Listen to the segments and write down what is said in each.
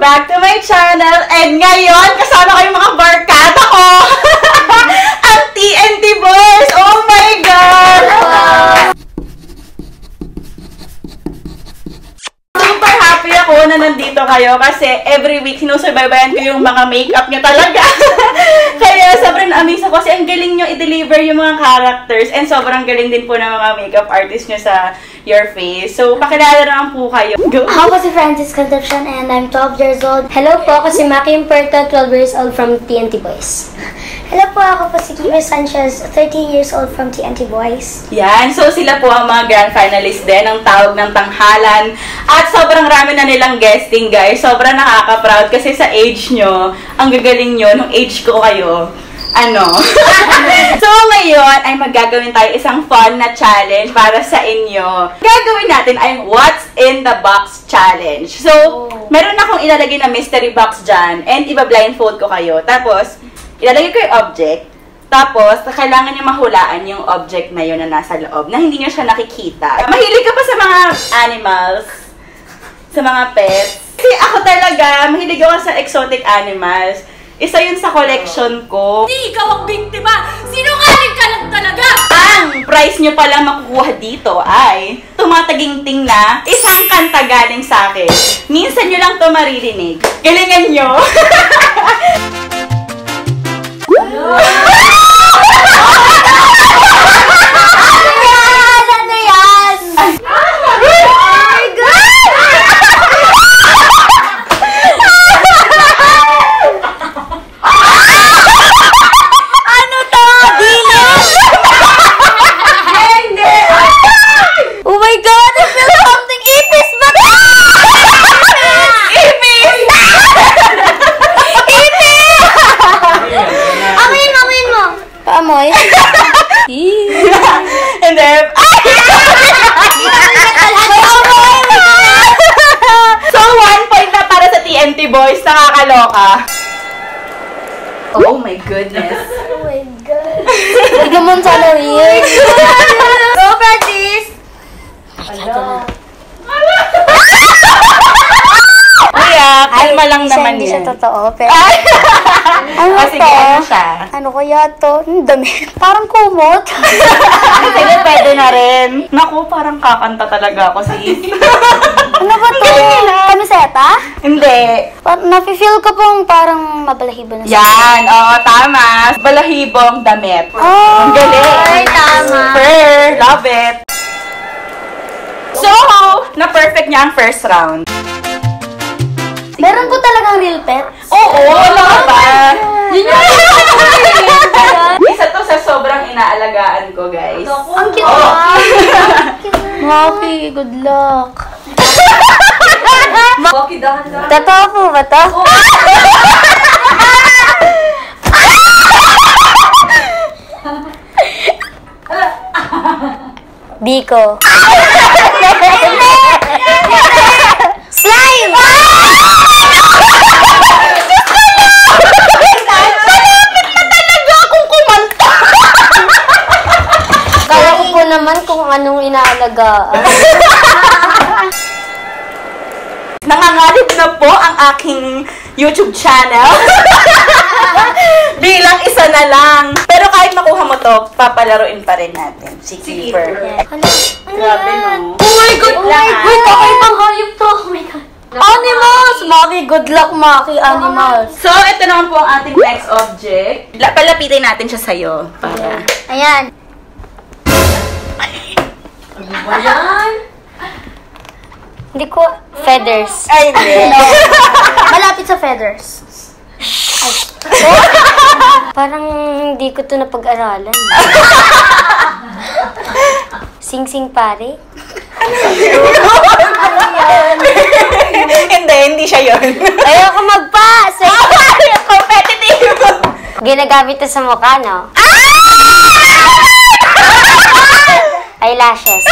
back to my channel. And ngayon, kasama ko yung mga barkada ko. Ang TNT Boys! Oh my God! Super happy ako na nandito kayo kasi every week sinusubaybayan ko yung mga makeup nyo talaga. Kaya sobrang amaze ako kasi ang galing nyo i-deliver yung mga characters and sobrang galing din po ng mga makeup artist nyo sa your face. So, pakilala naman po kayo. Go! Ako si Francis Concepcion and I'm 12 years old. Hello po, ako si Maki Imperta, 12 years old from TNT Boys. Hello po, ako po si Kira Sanchez, 13 years old from TNT Boys. Yan. So, sila po ang mga grand finalists din ng tawag ng tanghalan. At sobrang rami na nilang guesting, guys. Sobrang nakaka-proud kasi sa age nyo, ang gagaling nyo, nung age ko kayo, ano. so, ngayon ay magagawin tayo isang fun na challenge para sa inyo. Gagawin natin ay What's in the Box Challenge. So, meron akong ilalagay na mystery box dyan and iba-blindfold ko kayo. Tapos, ilalagay ko yung object. Tapos, kailangan niyo mahulaan yung object na yun na nasa loob, na hindi niyo siya nakikita. Mahilig ka pa sa mga animals, sa mga pets. Kasi ako talaga, mahilig ako sa exotic animals. Isa yun sa collection ko. Hindi ikaw ang biktima! Sinungaling ka lang talaga! Ang price nyo pala makukuha dito ay tumataginting na isang kanta galing sa akin. Minsan nyo lang to maririnig. Galingan nyo! Ano yan? ano to? Dilis! Hindi! Oh my God! I feel something! Ipis ba to? Ipis! Ipis! Amoyin, amoyin mo! Paamoy? And then, so, one point na para sa TNT boys. Nakakaloka. Oh my goodness. Oh my God! Huwag naman sana weird. Go, Francis! Kuya, kalma lang naman hindi yan. siya totoo, pero... Ano O, sige, to? ano siya? Ano kaya to? Ang dami. Parang kumot. Sige, pwede na rin. Naku, parang kakanta talaga ako, sis. ano ba to? Kamiseta? Hindi. Pa- Nafe-feel ko pong parang mabalahibo na siya. Yan, oo, tama. Balahibong damit. Oh, Ang galing. Ay, tama. Super, love it. So, na-perfect niya ang first round. Meron po talagang real pet. Oo, ano ka ba? Yun yung Isa to sa sobrang inaalagaan ko, guys. Ang cute ba? Maki, good luck. Bakit dahan-dahan? Totoo po ba to? Biko. Slime! Kala ko po naman kung anong inaalagaan. Aking YouTube channel. Bilang isa na lang. Pero kahit makuha mo to, papalaruin pa rin natin. Si Keeper. Ano? Ano Grabe, yan? no? Oh my God! Oh my God! Kakaibang hayop to! Oh my God! Animals! Maki, good luck, Maki, animals. So, ito naman po ang ating next object. La- palapitin natin siya sa'yo. Para. Ayan. Ayan! Hindi ko, feathers. Ay, hindi. Malapit sa feathers. Ay. Parang hindi ko to napag-aralan. Sing-sing pare? hindi, hindi siya yun. Ayoko mag-pass! Competitive! Ginagamit to sa mukha, no? Eyelashes.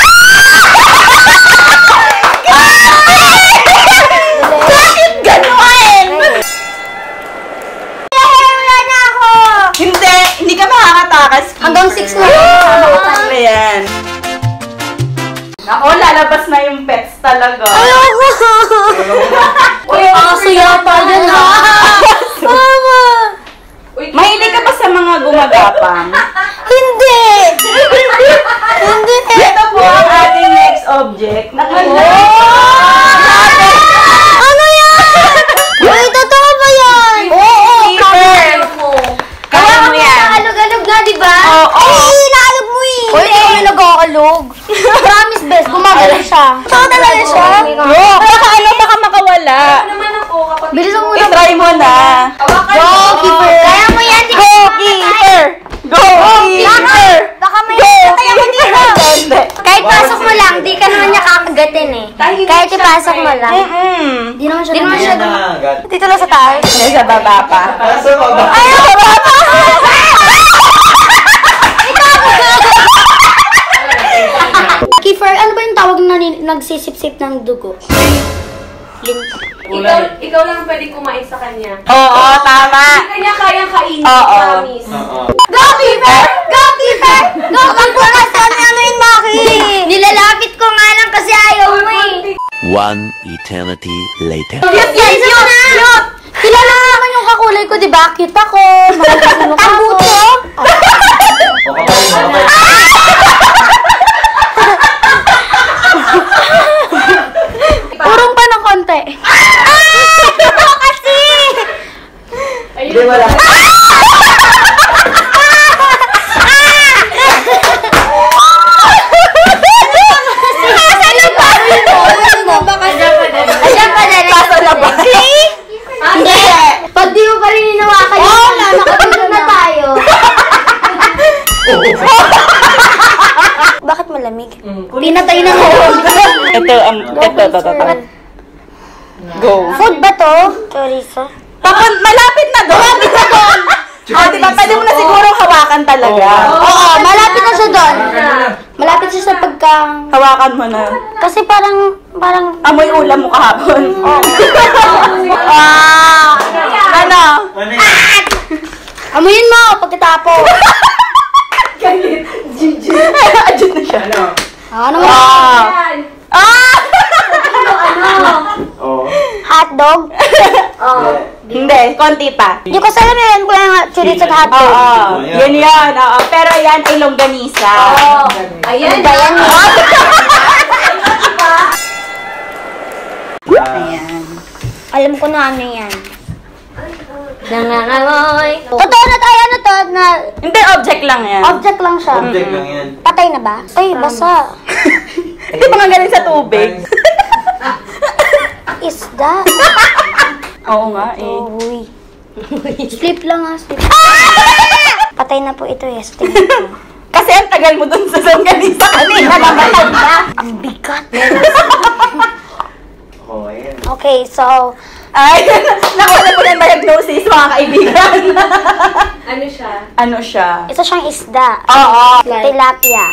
6 na. Ano yan? Ako, lalabas na yung pets talaga. Uy, aso yata yun ah. Mama! Mahilig ka ba sa mga gumagapang? Bilisan mo na. Go, keeper. Kaya mo yan, Go, keeper! Go, keeper! Baka may kaya mo dito. Kahit pasok mo lang, di ka naman niya kakagatin eh. Kahit ipasok mo lang. Mm-mm. Di naman siya. Di naman siya. Dito lang sa taas. Hindi, sa baba pa. Nasa baba. Ay, sa baba pa! Kiefer, ano ba yung tawag na nagsisip-sip ng dugo? Ikaw, ikaw lang pwede kumain sa kanya. Oo, tama. Hindi kanya kayang kainin, Oo. promise. Oo. Go, Kiefer! Go, Kiefer! Go, magbukas ka na yung Maki! Nilalapit ko nga lang kasi ayaw mo eh. One eternity later. Cute yan, cute! Kilala mo naman yung kakulay ko, di ba? Cute ako, maganda yung mukha ko. O kapatid, kapatid. Urong pa ng konti. Ah! kasi! Wala. Ayan pa na rin. Pasa na ba? See? Hindi. Pag di mo pa rin hinawakan yung wala, na tayo. Bakit malamig? Pinatay na mo. Ito, um, ito, ito, ito, ito. Go. Food ba to? Chorizo. Tapos, malapit na doon. Malapit na doon. Oh, di ba? Pwede mo na siguro hawakan talaga. Oo, malapit na siya doon. Malapit siya sa pagka... Hawakan mo na. Kasi parang, parang... Amoy ulam mo kahapon. Ah! Ano? Ano yan? Amuyin mo pagkatapos. Adjust na siya. Ano? ano mo? Ah! Ah! Oo. Hotdog? Hindi, konti pa. Hindi ko alam yan kung yung chorizo at hotdog. Oo, yun yun. Oo. Pero yan ay longganisa. Ayan. Ba yan? Ayan. Alam ko na ano yan. Nangangamoy. Totoo na tayo ano to na Hindi, object lang yan. object lang siya. Object lang yan. Patay na ba? Ay, basa. Hindi pa nga galing sa tubig. Isda. Oo nga eh. Uy. Sleep lang ah, sleep. Patay na po ito eh, sa tingin ko. Kasi ang tagal mo dun sa longganisa kanina namatay na. Ang bigat. Ayan. Okay, so, Ay, nakuha ko na yung diagnosis, mga kaibigan. Ano siya? ano siya? isa siyang isda. Oo. Tilapia.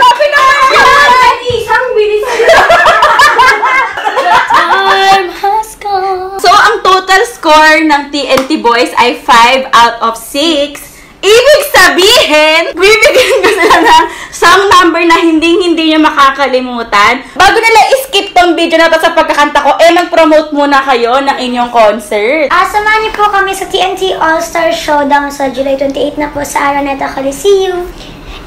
Grabe naman! Isang bilis. Total score ng TNT Boys ay 5 out of 6. Ibig sabihin, bibigyan ko sila ng song number na hindi-hindi nyo makakalimutan. Bago nila skip tong video na to sa pagkakanta ko, eh mag-promote muna kayo ng inyong concert. Ah, samahan niyo po kami sa TNT All-Star Showdown sa July 28 na po sa Araneta Coliseum.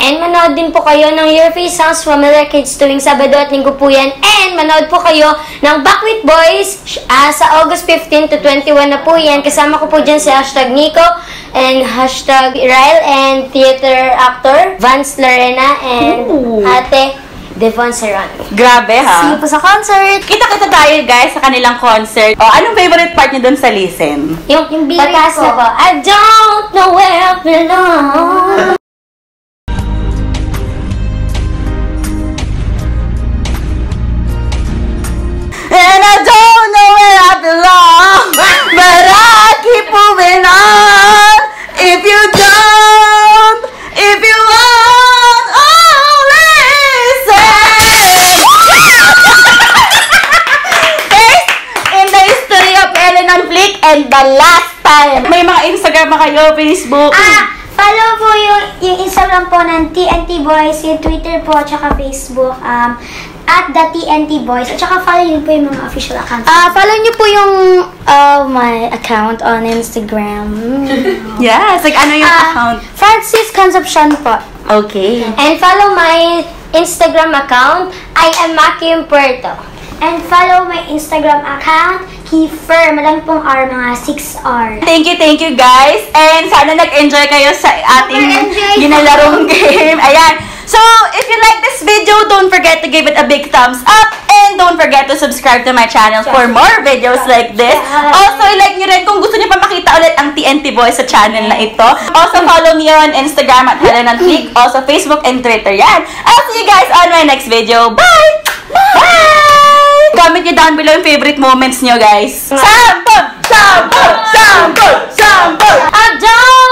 And manood din po kayo ng Your Face Sounds Familiar Kids tuwing Sabado at Linggo po yan. And manood po kayo ng Backwit Boys ah, sa August 15 to 21 na po yan. Kasama ko po dyan si hashtag Nico and hashtag Ryle and theater actor Vance Larena and Ooh. ate Devon Serrano. Grabe See ha. you po sa concert! Kita-kita tayo guys sa kanilang concert. O, anong favorite part niyo dun sa listen? Yung, yung na po. I don't know where I belong. Kayo, Facebook? Ah, follow po yung, yung Instagram po ng TNT Boys, yung Twitter po, tsaka Facebook. Um, at the TNT Boys. At saka follow niyo po yung mga official accounts. Ah, follow niyo po yung uh, my account on Instagram. Yes, like ano yung Ah, account? Francis Concepcion po. Okay. And follow my Instagram account. I am Maki Puerto. And follow my Instagram account, Kiefer. Madami pong R, mga 6R. Thank you, thank you guys. And sana nag-enjoy kayo sa ating ginalarong game. Ayan. So, if you like this video, don't forget to give it a big thumbs up. And don't forget to subscribe to my channel for more videos like this. Also, i-like nyo rin kung gusto nyo pa makita ulit ang TNT Boys sa channel na ito. Also, follow me on Instagram at Helen Flick. Also, Facebook and Twitter. Yan. I'll see you guys on my next video. Bye! Bye! Comment nyo down below yung favorite moments nyo, guys. Sampol! Sampol! Sampol! Sampol! I don't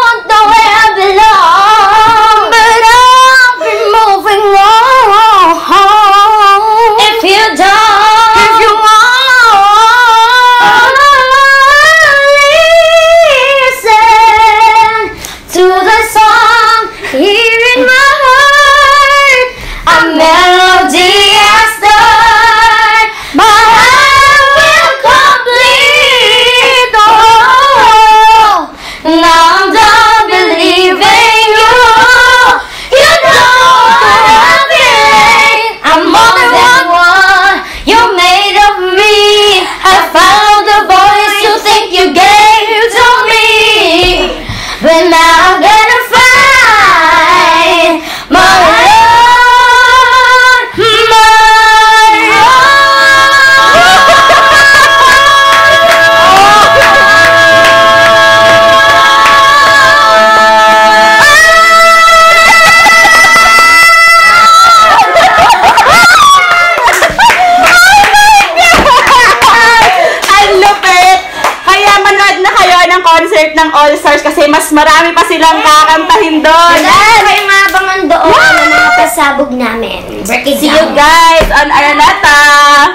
silang kakantahin doon. Yes! Kayo mabangan doon yes! ng mga pasabog namin. Break it See down. you guys on Aranata!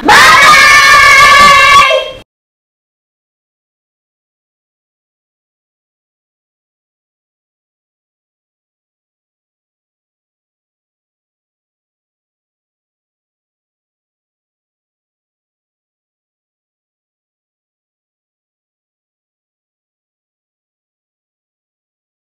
Bye!